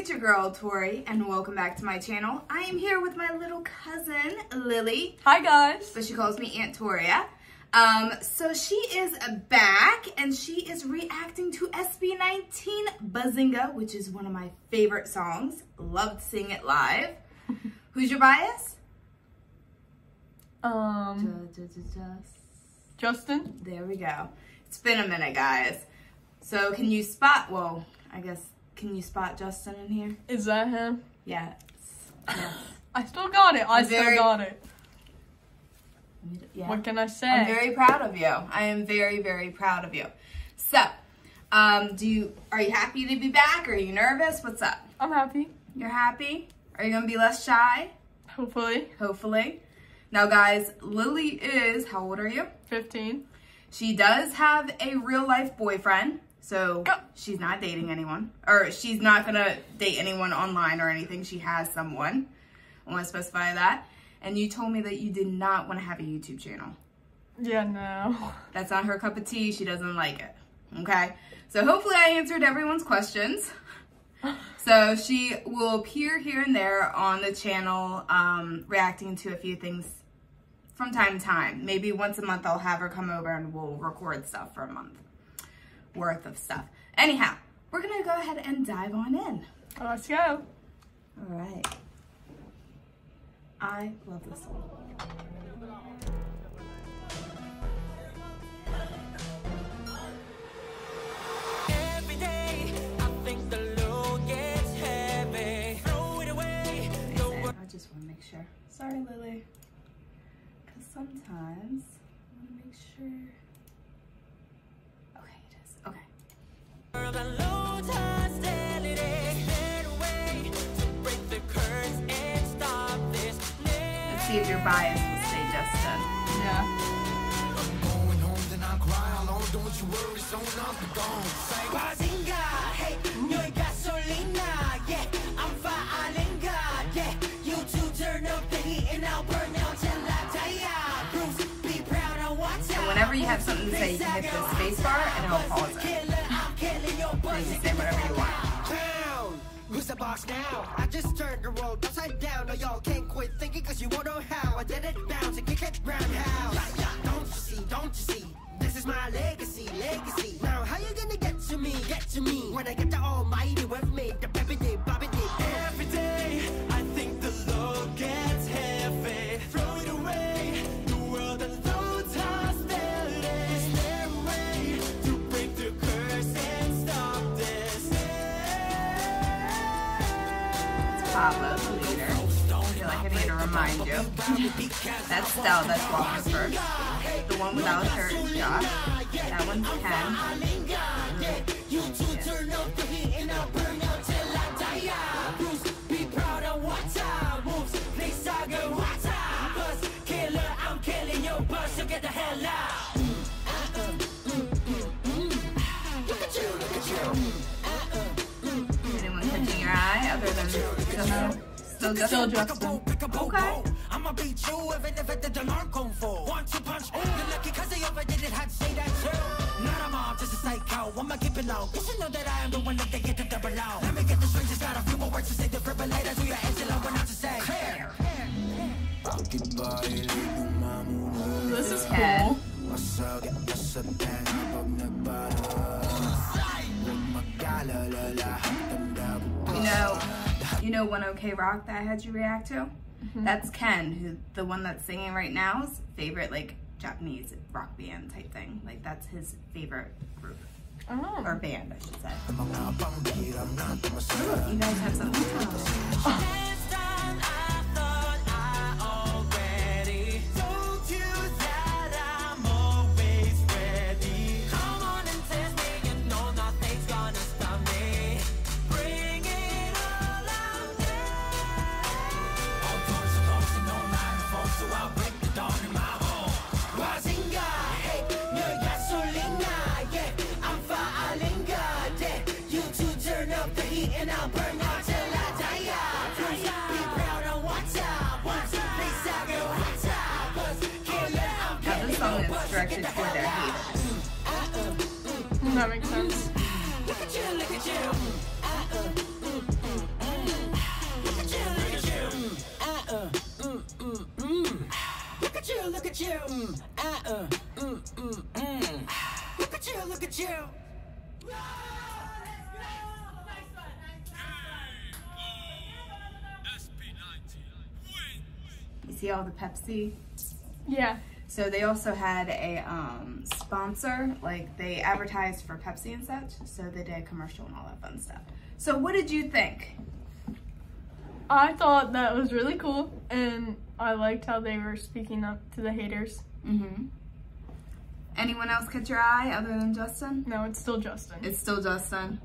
it's your girl Tori, and welcome back to my channel. I am here with my little cousin Lilly, Hi guys. but she calls me Aunt Toria. Um, so she is back, and she is reacting to SB19 Bazinga, which is one of my favorite songs. Loved seeing it live. Who's your bias? Um, Justin. There we go. It's been a minute, guys. So can you spot? Well, I guess can you spot Justin in here? Is that him? Yes. Yes. I still got it. I I'm still very- got it. Yeah. What can I say? I'm very proud of you. I am very, very proud of you. So, um, do you are you happy to be back? Are you nervous? What's up? I'm happy. You're happy? Are you gonna be less shy? Hopefully. Hopefully. Now, guys, Lilly is how old are you? 15. She does have a real life boyfriend, so she's not dating anyone, or she's not gonna date anyone online or anything. She has someone. I want to specify that. And you told me that you did not want to have a YouTube channel. Yeah, no. That's not her cup of tea. She doesn't like it. Okay. So hopefully I answered everyone's questions. So she will appear here and there on the channel, um, reacting to a few things from time to time. Maybe once a month I'll have her come over and we'll record stuff for a month worth of stuff. Anyhow, we're gonna go ahead and dive on in. Let's go. All right. I love this song. Every day, I think the load gets heavy. Throw it away. I just want to make sure. Sorry, Lilly. Because sometimes I want to make sure. Okay, it is. Okay. The loads hostility. Get away to break the curse and stop this. Let's see if your bias will stay Justin. Yeah. Going home, then I cry alone. Don't you worry, so not be gone. Bazinga, hey, 너의 gasolina, yeah, I'm firing God, yeah. You two turn up the heat and I'll burn out till I die. Bruce, be proud of what's And whenever you have something to say, you can hit the space bar and it'll pause it. Can say. Who's the boss now? I just turned the world upside down. No, y'all can't quit thinking cause you won't know how. I did it bounce and kick it roundhouse. Don't you see, don't you see? This is my legacy, legacy. Now, how you gonna get to me, get to me? When I get the almighty with me, the baby Papa, the leader. I feel like I need to remind you. That's Stella, that's walking first. The one without her is Josh. That one's Ken. Than Justin? Still Justin? Still Justin. Okay. I'ma beat you even if it didn't learn kung fu. One two punch. You're lucky cause they overdid it. Had to say that too. Not a mom, just a psycho. I'ma keep it low. You should know that I am the one that they get to double out. Let me get the strings. Just got a few more words to say. The Defibrillator to your engine. I'm not to say. Clear. Bakit yung mamuna? This is Ken. cool. Masakit na sa tenga pag nagbara. Huwag mag-alala, lahat tanda ko You know, you know ONE OK ROCK that I had you react to? That's Ken, who the one that's singing right now's favorite like Japanese rock band type thing. Like that's his favorite group Oh. or band, I should say. mga panghiram na tumasara. Ooh, you guys have something to directed toward their heat. That makes sense. Look at you, look at you. You see all the Pepsi? Yeah. So they also had a um, sponsor, like they advertised for Pepsi and such. So they did a commercial and all that fun stuff. So what did you think? I thought that was really cool, and I liked how they were speaking up to the haters. Mm-hmm. Anyone else catch your eye other than Justin? No, it's still Justin. It's still Justin.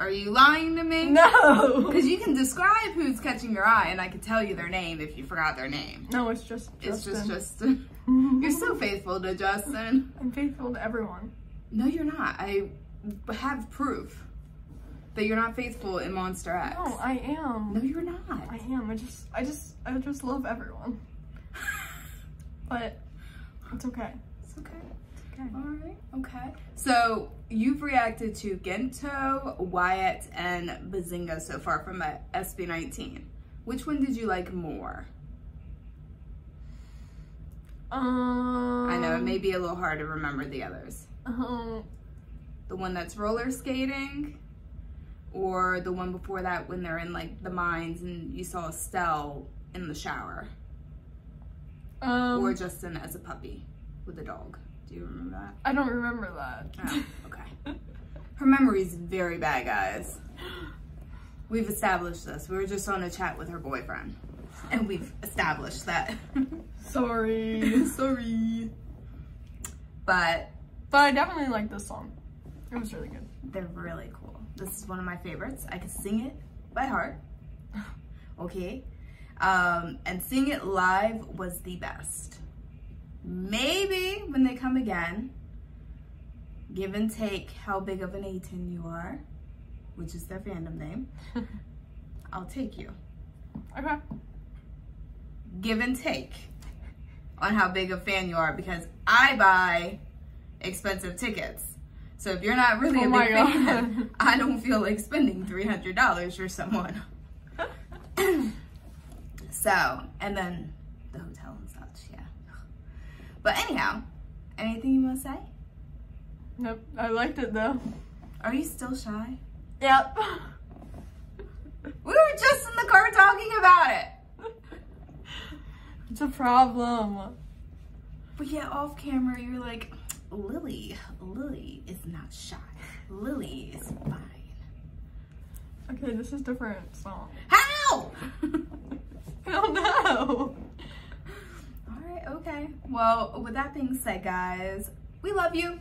Are you lying to me? no. Because you can describe who's catching your eye, and I could tell you their name if you forgot their name. No, it's just It's Justin. just Justin. You're so faithful to Justin. I'm faithful to everyone. No, you're not. I have proof that you're not faithful in Monsta X. No, I am. No, you're not. I am. I just, I just, I just love everyone. But it's okay. It's okay. It's okay. All right. Okay. So you've reacted to Gento, WYAT, and Bazinga so far from uh, SB19. Which one did you like more? Um. I know it may be a little hard to remember the others. Um. The one that's roller skating, or the one before that when they're in like the mines and you saw Estelle in the shower, Um. or Justin as a puppy with a dog. Do you remember that? I don't remember that. Oh, okay. Her memory's very bad, guys. We've established this. We were just on a chat with her boyfriend. And we've established that. Sorry. Sorry. But But I definitely like this song. It was really good. they're really cool. This is one of my favorites. I can sing it by heart. Okay. Um, and seeing it live was the best. Maybe when they come again, give and take how big of an A'TIN you are, which is their fandom name, I'll take you. Okay. Give and take on how big a fan you are because I buy expensive tickets. So if you're not really Oh a big God. fan, I don't feel like spending $300 for someone. so, and then the hotel and such, yeah. But anyhow, anything you want to say? Nope. I liked it though. Are you still shy? Yep. We were just in the car talking about it. It's a problem. But yeah, off camera, you're like, Lilly, Lilly is not shy. Lilly is fine. Okay, this is different song. How? I don't know. All right, okay. Well, with that being said, guys, we love you.